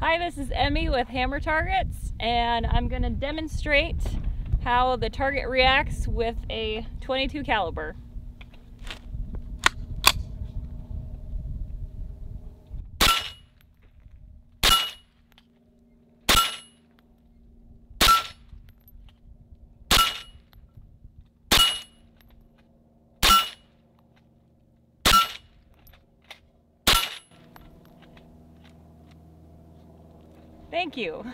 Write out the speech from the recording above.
Hi, this is Emmy with Hammer Targets, and I'm going to demonstrate how the target reacts with a 22 caliber. Thank you.